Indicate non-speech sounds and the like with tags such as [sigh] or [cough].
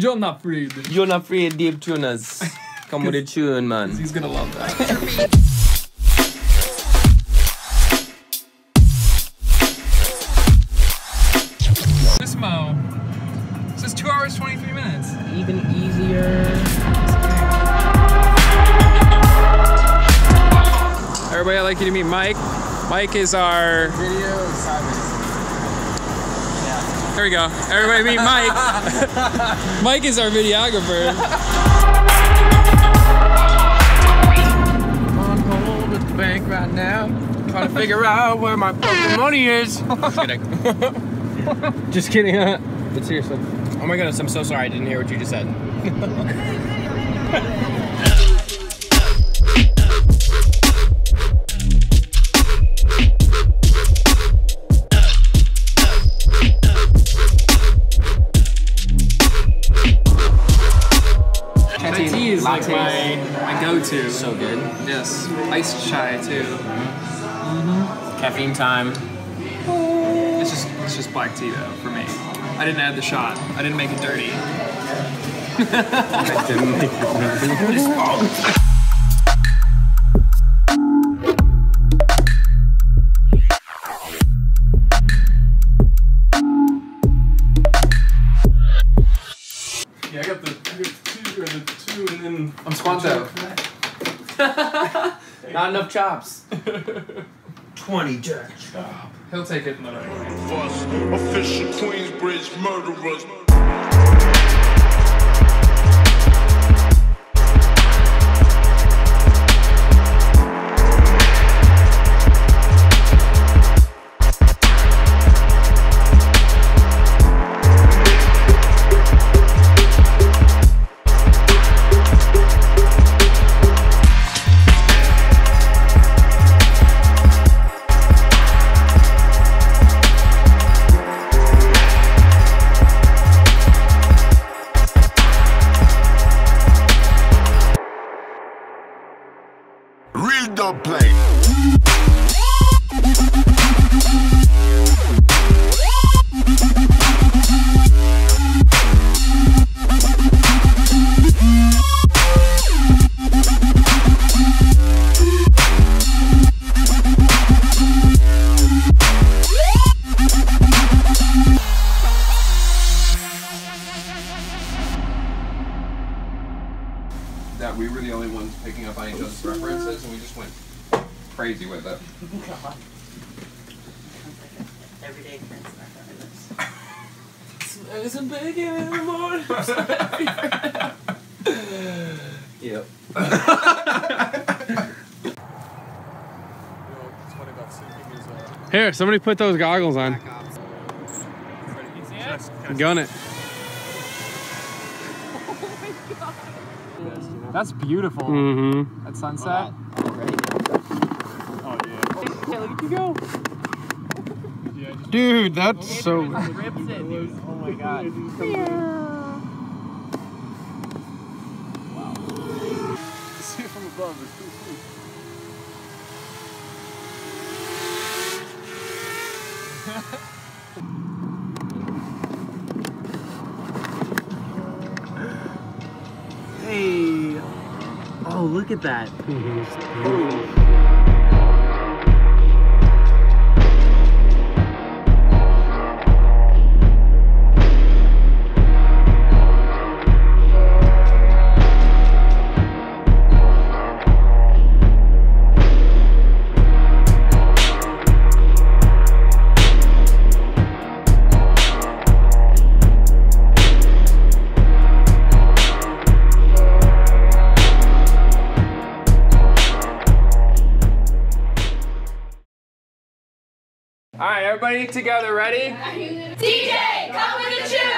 You're not afraid. You're not afraid, Dave Tuners. Come with a tune, man. He's gonna love that. this Mo. This is two hours, 23 minutes. Even easier. Everybody, I'd like you to meet Mike. Mike is our. Video There we go. Everybody meet Mike. [laughs] Mike is our videographer. on hold at the bank right now. Trying to figure out where my fucking money is. [laughs] Just kidding. [laughs] Just kidding, huh? But seriously. Oh my goodness, I'm so sorry. I didn't hear what you just said. Tea is like my, my go-to. So good. Yes, iced chai too. Mm-hmm. Caffeine time. It's just it's just black tea though for me. I didn't add the shot. I didn't make it dirty. Yeah, [laughs] I two and I'm Squanto. [laughs] Not enough chops. 20 jack chop. He'll take it in the Us, official Queensbridge murderers. Real dub that we were the only ones picking up on each other's references, and we just went crazy with it. [laughs] Everyday friends Isn't big anymore. [laughs] yep. Here, somebody put those goggles on. Gun it. [laughs] That's beautiful. Mm-hmm. At sunset. Dude, that's so. rips it, dude. Oh my god. See it from above. It's pretty. Hey. Oh, look at that. [laughs] All right, everybody together, ready? DJ, come with the tune!